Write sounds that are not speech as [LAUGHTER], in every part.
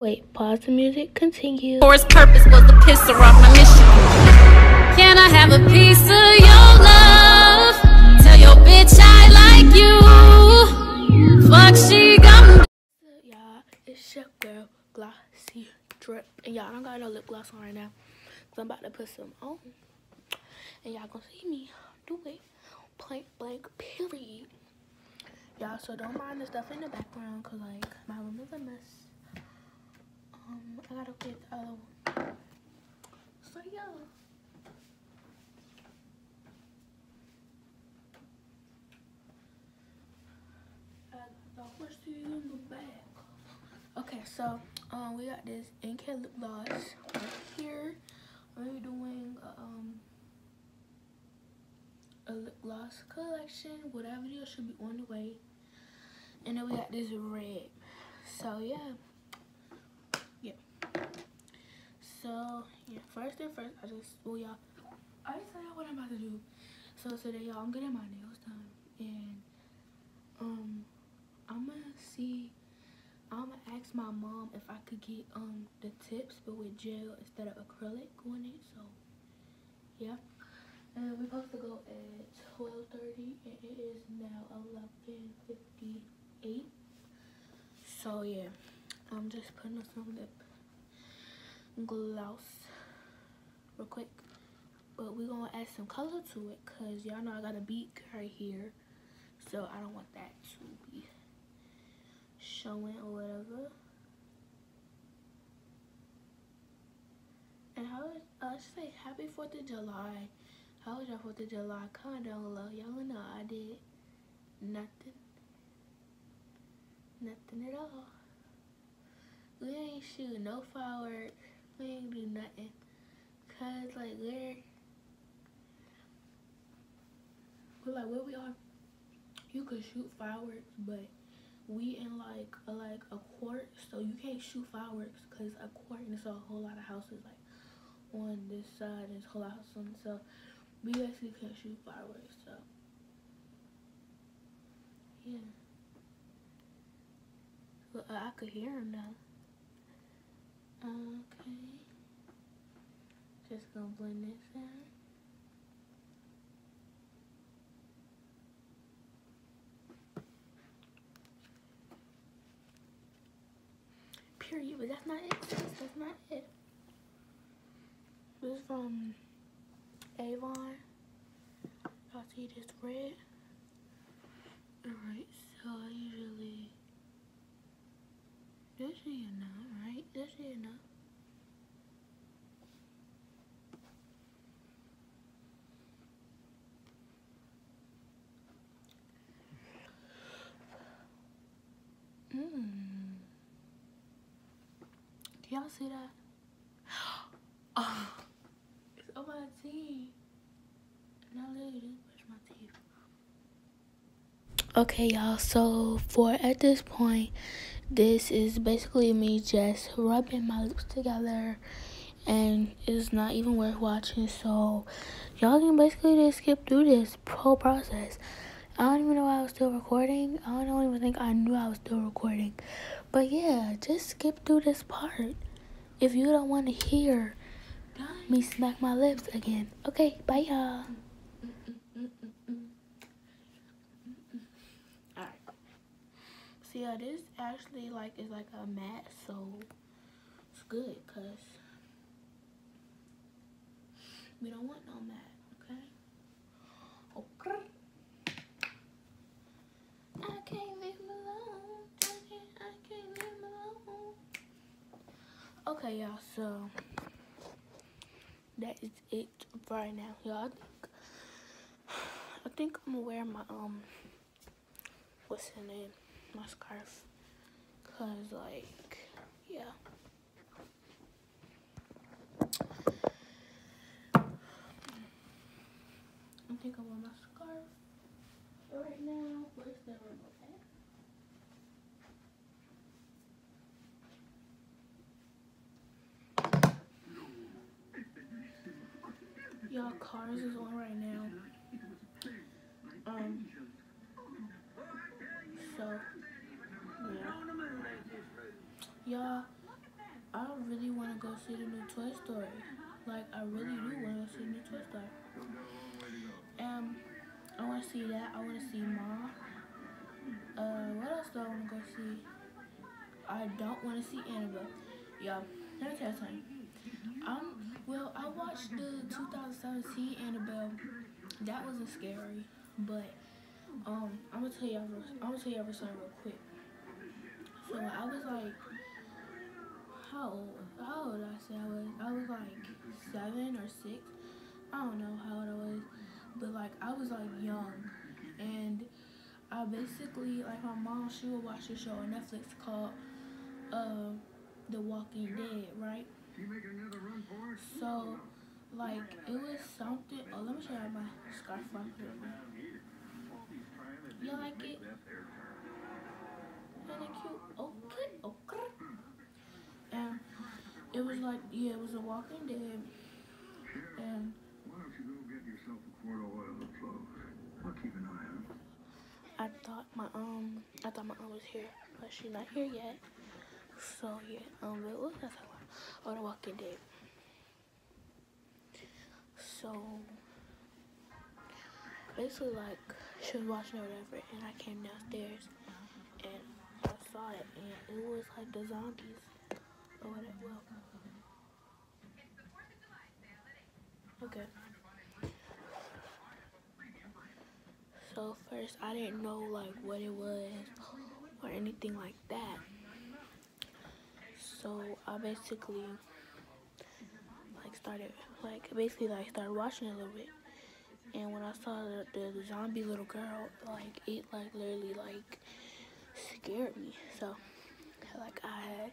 Wait, pause the music, continue. For its purpose was to piss her off my mission. Can I have a piece of your love? Tell your bitch I like you. Fuck she gon' Y'all, it's your girl, Glossy Drip. And y'all I don't got no lip gloss on right now. So I'm about to put some on. And y'all gonna see me do it. Point blank, period. Y'all, so don't mind the stuff in the background, cause like, my room is a mess. Um, I gotta get the other one. So yeah. In the. Okay, so um, we got this NK lip gloss right here. I'm doing um a lip gloss collection. Whatever video should be on the way. And then we got this red. So. Yeah. So yeah, first and first, I just well y'all I just tell y'all what I'm about to do. So today y'all I'm getting my nails done and um I'm gonna see I'm gonna ask my mom if I could get um the tips but with gel instead of acrylic on it. So yeah. And we're supposed to go at 12.30 and it is now 11.58. So yeah, I'm just putting on some lip gloss real quick. But we're gonna add some color to it because y'all know I got a beak right here. So I don't want that to be showing or whatever. And how was, uh, say happy 4th of July. How was your 4th of July? Comment down below. Y'all know I did nothing. Nothing at all. We ain't shoot no fireworks. We ain't do nothing. Cause like we're, we're like where we are, you could shoot fireworks, but we in like a, like a court, so you can't shoot fireworks because a court and it's a whole lot of houses like on this side and whole house on so we basically can't shoot fireworks. So yeah, uh, I could hear him now. Okay. Just gonna blend this in. Period, but that's not it. That's not it. This is from Avon. Y'all see this red? Alright, so I usually this is enough, right? This is enough. Mmm. Do y'all see that? [GASPS] Oh, it's on my teeth. Now look, just brush my teeth. Okay, y'all. So for at this point, this is basically me just rubbing my lips together, and it's not even worth watching. So y'all can basically just skip through this whole process. I don't even know I was still recording. I don't even think I knew I was still recording. But yeah, just skip through this part if you don't want to hear me smack my lips again. Okay, bye y'all. Alright. So yeah, this actually like is like a matte, so it's good because we don't want no matte, okay? Okay. I can't leave alone. I can't, leave alone. Okay, y'all, so that is it right now. Y'all, I think, I think I'm gonna wear my, um, what's her name? My scarf. Cause, like, yeah. I think I want my scarf right now. Where's the remote at? Y'all, cars is on right now. Um, Y'all, I really want to go see the new Toy Story. Like, I really do want to see the new Toy Story. Um, I want to see that. I want to see Ma. Uh, what else do I want to go see? I don't want to see Annabelle. Yeah, let me tell you something. Um, well, I watched the 2017 Annabelle. That wasn't scary, but um, I'm gonna tell y'all. I'm gonna tell y'all something real quick. So I was like, how old? How old I say I was? I was like seven or six. I don't know how old I was, but like I was like young, and I basically like my mom. She would watch a show on Netflix called uh, The Walking Dead, right? So like it was something. Oh, let me show you my scarf. You like it? Really cute. Okay, okay. And it was like, yeah, it was a Walking Dead. And why don't you go get yourself a quart of oil and clothes? I'll keep an eye on. I thought my um, I thought my aunt was here, but she's not here yet. So yeah, um, but what was I? Oh, the Walking Dead. So basically, like she was watching or whatever, and I came downstairs and I saw it, and it was like the zombies Well, okay. So first, I didn't know like what it was or anything like that. So I basically like started like basically like started watching a little bit. And when I saw the, the, the zombie little girl, like it like literally like scared me. So like I had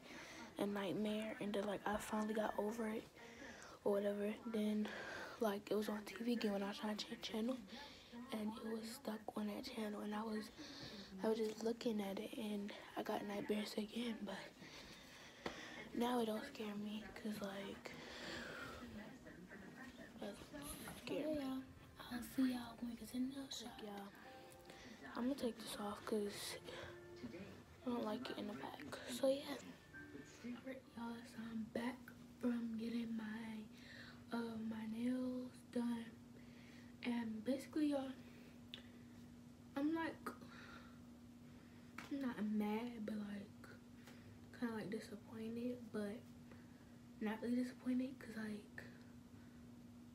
a nightmare and then like I finally got over it or whatever. Then like it was on TV again when I was trying to change channel and it was stuck on that channel and I was I was just looking at it and I got nightmares again but now it don't scare me because like that's scary. Yeah, I'll see y'all when we get in the shop. Y'all, I'm gonna take this off because I don't like it in the back. So yeah. Y'all, so I'm back from getting my uh, my nails done. And basically y'all, I'm like, I'm not mad, but like, kind of like disappointed, but not really disappointed because like,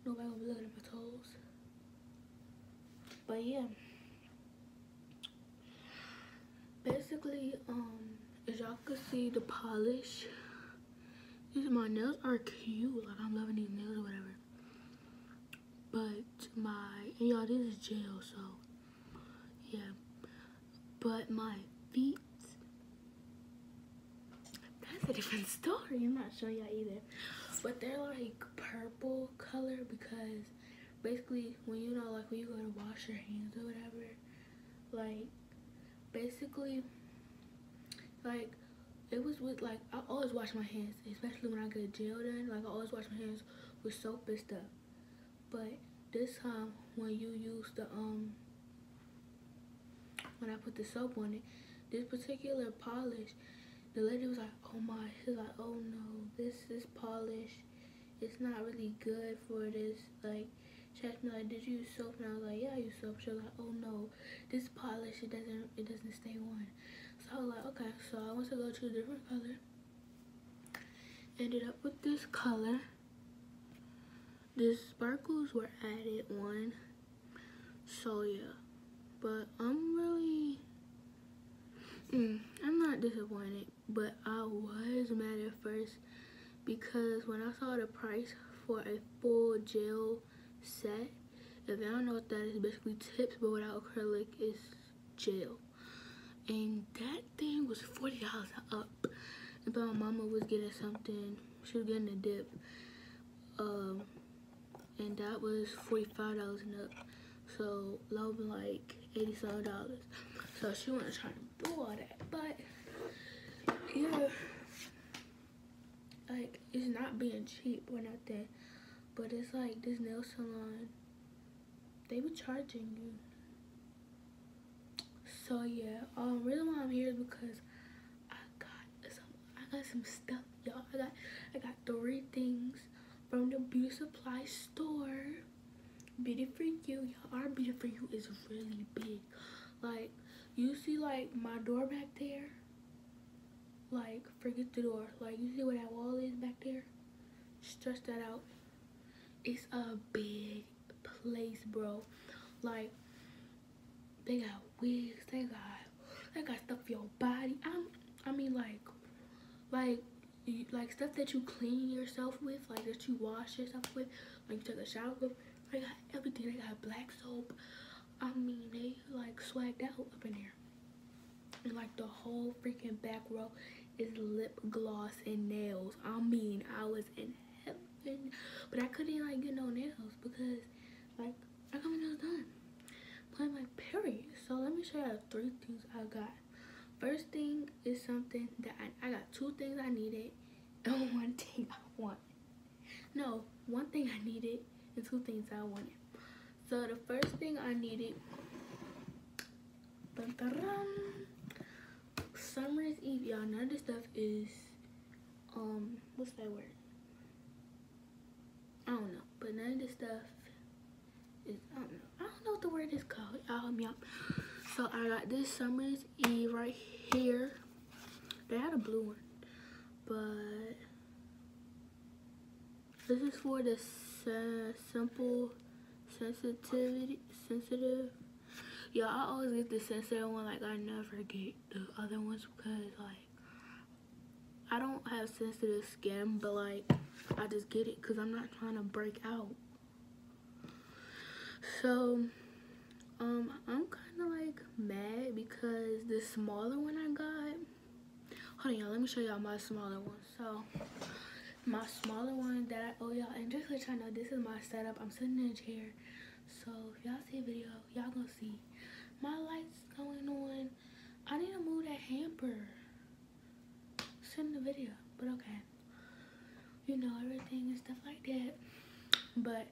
nobody will be looking at my toes. But yeah. Basically, um, as y'all can see the polish, these my nails are cute. Like I'm loving these nails or whatever. But my and y'all this is gel, so yeah. But my feet that's a different [LAUGHS] story. I'm not showing y'all either. But they're like purple color because basically when you know like when you go to wash your hands or whatever, like basically like it was with like I always wash my hands, especially when I get a gel done. Like I always wash my hands with soap and stuff. But this time when you use the um when I put the soap on it, this particular polish, the lady was like, oh my, she's like, oh no, this is polish. It's not really good for this. Like, she asked me like, did you use soap? And I was like, yeah, I use soap. She was like, oh no, this polish, it doesn't, it doesn't stay on. I was like, okay. So I went to go to a different color. Ended up with this color. The sparkles were added on. So yeah. But I'm really, mm, I'm not disappointed. But I was mad at first because when I saw the price for a full gel set, if y'all don't know what that is, basically tips but without acrylic is gel. And that thing was $40 up. But my mama was getting something, she was getting a dip. Um, and that was $45 and up. So be like eighty seven dollars. So she wasn't trying to do all that. But yeah, like it's not being cheap or nothing. But it's like this nail salon, they were charging you. So yeah, um, reason why I'm here is because I got some, I got some stuff, y'all. I got I got three things from the beauty supply store. Beauty for you, y'all. Our beauty for you is really big. Like, you see like my door back there? Like, forget the door. Like, you see where that wall is back there? Stretch that out. It's a big place, bro. Like, they got wigs, they got they got stuff for your body. I'm, I mean, like, like, like stuff that you clean yourself with, like that you wash yourself with, like you take a shower with. They got everything. They got black soap. I mean, they like swagged out up in there. And like the whole freaking back row is lip gloss and nails. I mean, I was in heaven, but I couldn't like get no nails because like I got my nails done. But like period. So let me show you three things I got. First thing is something that I, I got two things I needed [LAUGHS] and one thing I want. No, one thing I needed and two things I wanted. So the first thing I needed, Summer's Eve. Y'all, none of this stuff is, um, what's that word? I don't know, but none of this stuff is, I don't know. I don't know what the word is called. Um, Y'all help me out. So I got this Summer's Eve right here. They had a blue one, but this is for the simple sensitivity sensitive yeah i always get the sensitive one like i never get the other ones because like i don't have sensitive skin but like i just get it because i'm not trying to break out so um i'm kind of like mad because the smaller one i got hold on y'all let me show y'all my smaller one so my smaller one that I owe y'all. And just let y'all know, this is my setup. I'm sitting in a chair. So if y'all see a video, y'all gonna see my lights going on. I need to move that hamper. Send the video, but okay. You know, everything and stuff like that. But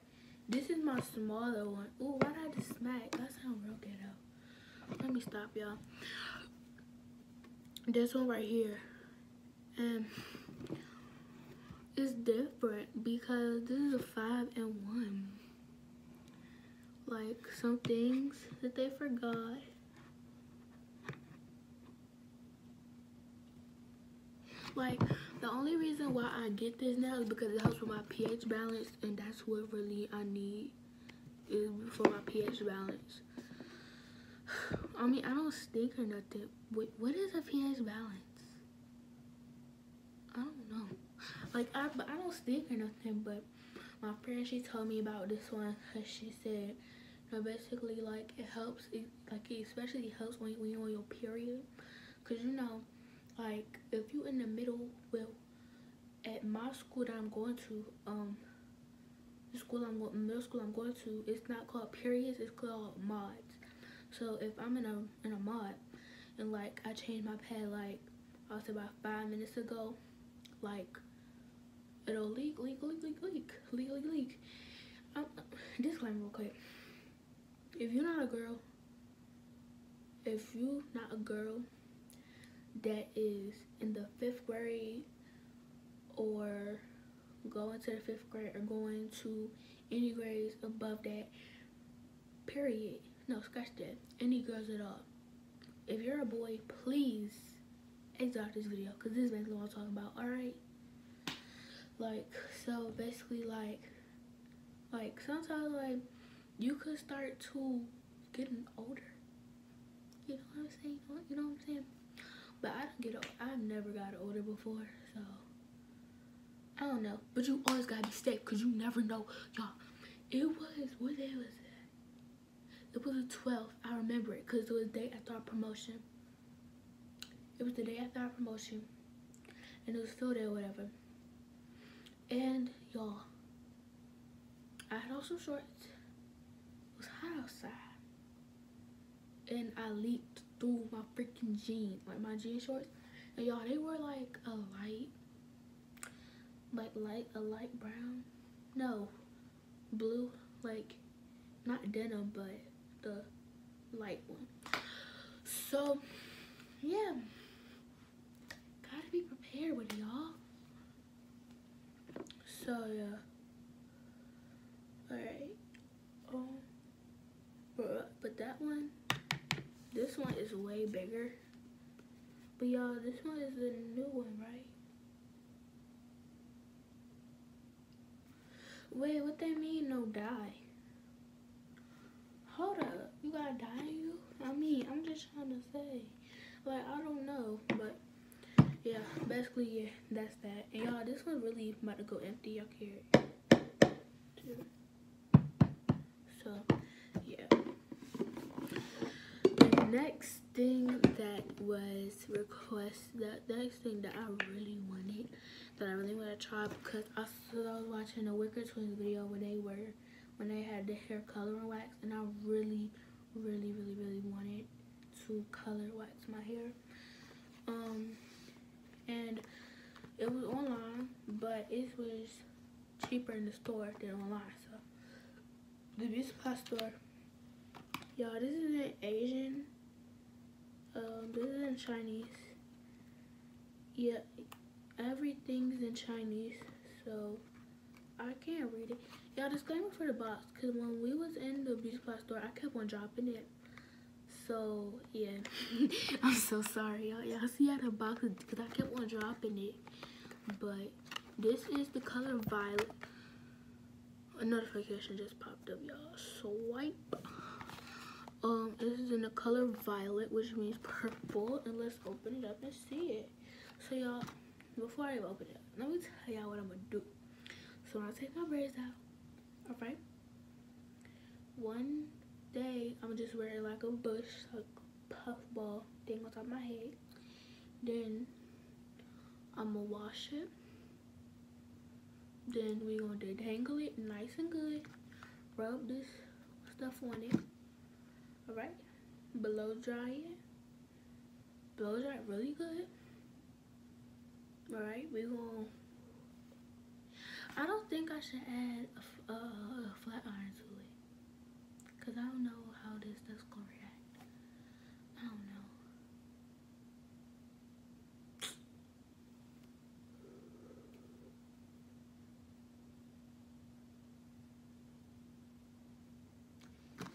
this is my smaller one. Ooh, why did I just smack? That sound real ghetto. Let me stop, y'all. This one right here. And it's different because this is a five and one. Like some things that they forgot. Like the only reason why I get this now is because it helps with my pH balance and that's what really I need is for my pH balance. [SIGHS] I mean, I don't stink or nothing. Wait, what is a pH balance? I don't know like I, I don't stink or nothing. But my friend she told me about this one because [LAUGHS] she said, you know, basically like it helps, it, like it especially helps when, when you're on your period, cause you know, like if you in the middle, well, at my school that I'm going to, um, the school I'm going, middle school I'm going to, it's not called periods, it's called mods. So if I'm in a in a mod, and like I changed my pad like I was about five minutes ago, like it'll leak, leak, leak, leak, leak, leak, leak, leak. Um, disclaimer real quick. If you're not a girl, if you're not a girl that is in the fifth grade or going to the fifth grade or going to any grades above that, period. No, scratch that. Any girls at all. If you're a boy, please exit this video because this is basically what I'm talking about, alright? like so basically like like sometimes like you could start to getting older you know what i'm saying you know what i'm saying but i don't get old i've never got older before so i don't know but you always gotta be safe because you never know y'all it was what day was it it was the 12th i remember it because it was the day after our promotion it was the day after our promotion and it was still there whatever and y'all, I had also shorts. It was hot outside. And I leaked through my freaking jeans, like my jean shorts. And y'all, they were like a light, like light, a light brown. No, blue, like not denim, but the light one. So, yeah, gotta be prepared with y'all. So yeah. Alright. Um but, but that one this one is way bigger. But y'all, this one is the new one, right? Wait, what they mean no dye? Hold up, you gotta dye you? I mean, I'm just trying to say. Like, I don't know, but yeah, basically, yeah, that's that. And y'all, this one really about to go empty. Y'all care. So, yeah. The next thing that was request, that next thing that I really wanted, that I really want to try because I, I was watching a Wicker Twins video when they were, when they had the hair coloring wax, and I really, really, really, really wanted to color wax my hair. Um, and it was online, but it was cheaper in the store than online. So the beauty supply store. Y'all, this is an Asian. Um, this is in Chinese. Yeah, everything's in Chinese, so I can't read it. Y'all, disclaimer for the box, cause when we was in the beauty supply store, I kept on dropping it. So yeah, [LAUGHS] I'm so sorry, y'all. Y'all see how the box because I kept on dropping it. But this is the color violet. A notification just popped up, y'all. Swipe. Um, this is in the color violet, which means purple. And let's open it up and see it. So y'all, before I open it up, let me tell y'all what I'm gonna do. So when I take my braids out, alright? One day I'm gonna just wearing like a bush, like puff ball thing on top of my head. Then I'm gonna wash it. Then we gonna detangle it nice and good. Rub this stuff on it. Alright. Blow dry it. Blow dry it really good. Alright, we gonna I don't think I should add a, a, uh, a flat iron to it. Because I don't know how this stuff's going to react. I don't know.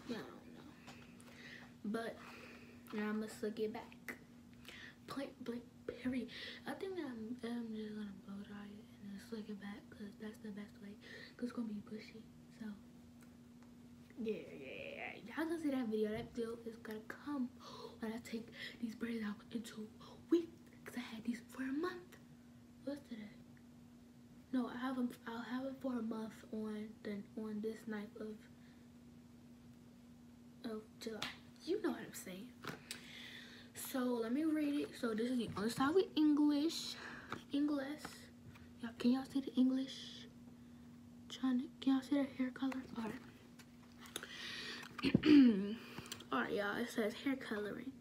Yeah, I don't know. But now going to slick it back. Point blank period. I think I'm, I'm just to blow dry it and slick it back because that's the best way. Because it's to be bushy. So, yeah, yeah. Y'all gonna see that video. That video is gonna come when I take these braids out in two weeks. Because I had these for a month. What's today? No, I have them. I'll have it for a month on the on this night of of July. You know what I'm saying. So let me read it. So this is the other side with English. English. Y'all, can y'all see the English? Trying to, can y'all see the hair color? Alright. [CLEARS THROAT] Alright, y'all. It says hair coloring.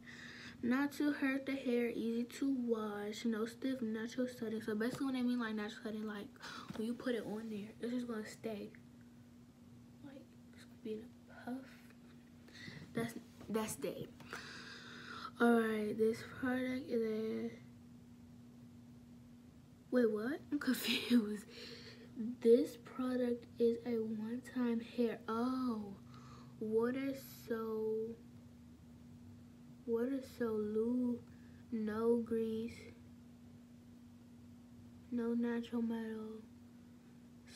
Not to hurt the hair, easy to wash, no stiff natural setting. So basically, when they mean like natural setting, like when you put it on there, it's just gonna stay. Like it's gonna be in a puff. That's that's day. Alright, this product is a. Wait, what? I'm [LAUGHS] confused. This product is a one-time hair. Oh, water so. Water so lube, no grease, no natural metal,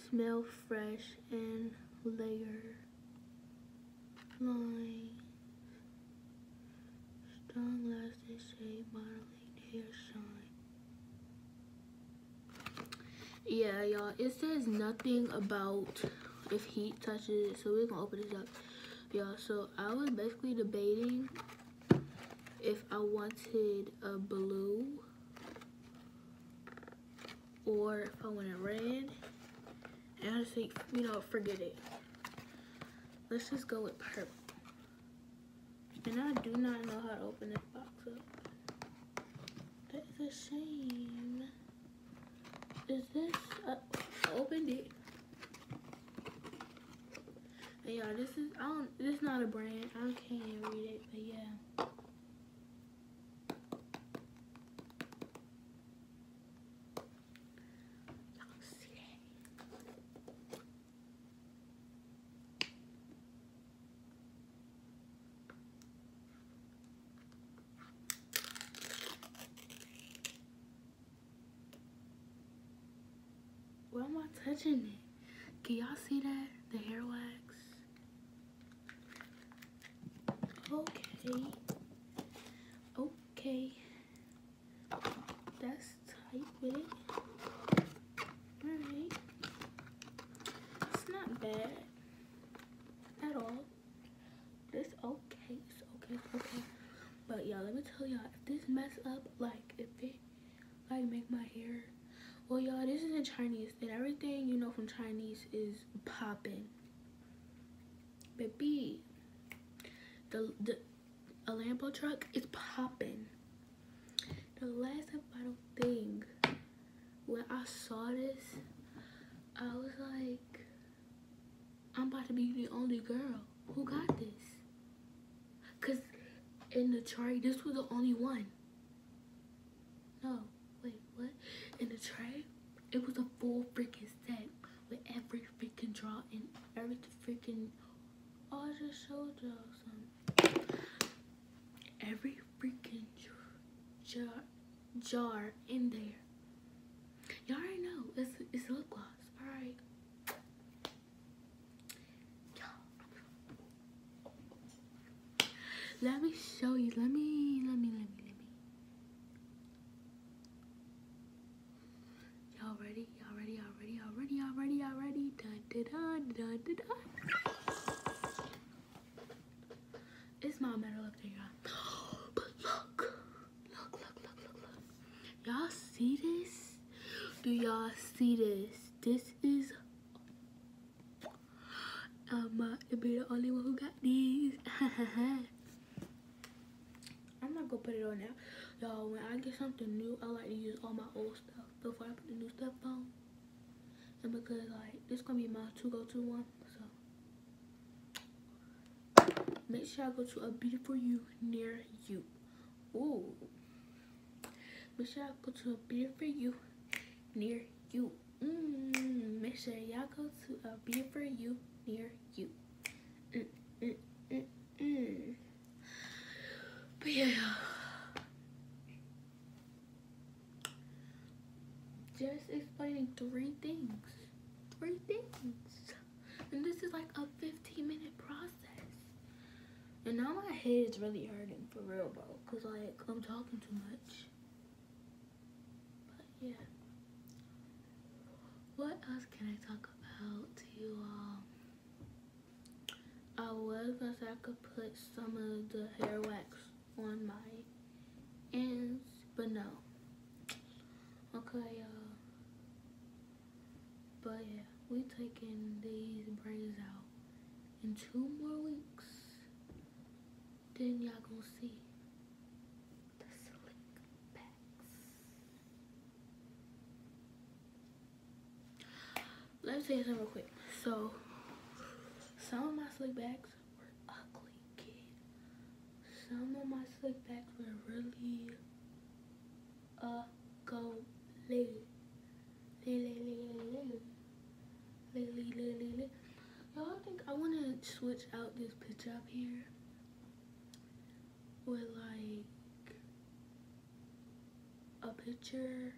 smell fresh and layer line. Strong lasting shade modeling hair shine. Yeah, y'all. It says nothing about if heat touches it, so we're gonna open this up. Y'all, so I was basically debating if I wanted a blue or if I wanted red. And I just think, you know, forget it. Let's just go with purple. And I do not know how to open this box up. That is a shame. Is this, uh, I opened it. And this is, I don't, this is not a brand. I can't read it, but yeah. Y'all see that? Why am I touching it? Can y'all see that? The hair wax. Okay. Okay. That's tight with it. Alright. It's not bad at all. It's okay. It's okay. It's okay. But y'all, let me tell y'all, if this mess up, like if it like make my hair well, y'all, this is in Chinese, and everything you know from Chinese is popping. Baby, the the a Lambo truck is popping. The last and final thing, when I saw this, I was like, I'm about to be the only girl who got this. Cause in the chart, this was the only one. No, wait, what? In the tray, it was a full freaking set with every freaking draw and every freaking. I just showed y'all some. Every freaking jar, jar in there. Y'all already know it's it's lip gloss. All right. Let me show you. Let me. Let me. Let me. Y'all ready? Y'all ready? Y'all ready? Y'all ready? Y'all ready? Y'all ready? Dun dun dun. It's my metal up there, y'all. [GASPS] But look, look, look, look, look, look. Y'all see this? Do y'all see this? This is. Um, uh, to be the only one who got these. [LAUGHS] I'm not gonna put it on now. Y'all, when I get something new, I like to use all my old stuff before I put the new stuff on. And because like this gonna be my two go to one, so make sure I go to a beautiful you near you. Ooh. Make sure I go to a beautiful you near you. Mm, make sure y'all go to a beautiful you near you. Mm, mm, mm, mm. But yeah. Just explaining three things. Three things. And this is like a 15 minute process. And now my head is really hurting for real, bro. Because, like, I'm talking too much. But, yeah. What else can I talk about to you all? I was gonna say I could put some of the hair wax on my ends, but no. Okay, y'all. But yeah, we taking these braids out in two more weeks. Then y'all gonna see the slick backs. Let me tell you something real quick. So, some of my slick backs were ugly, kid. Some of my slick backs were really ugly. Y'all think I want to switch out this picture up here with like a picture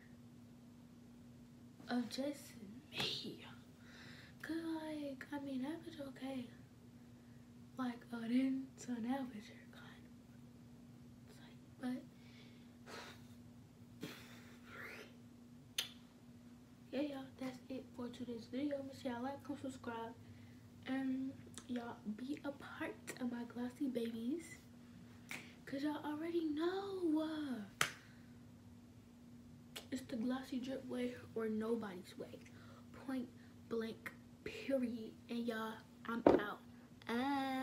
of just me. Cause like, I mean that picture okay. Like, oh then, so now picture kind of. It's like, but yeah, y'all, that's it for today's video. Make sure y'all like, comment, subscribe, and y'all be a part of my glossy babies. Cause y'all already know. Uh, it's the glossy drip way or nobody's way. Point blank, period. And y'all, I'm out. Ah.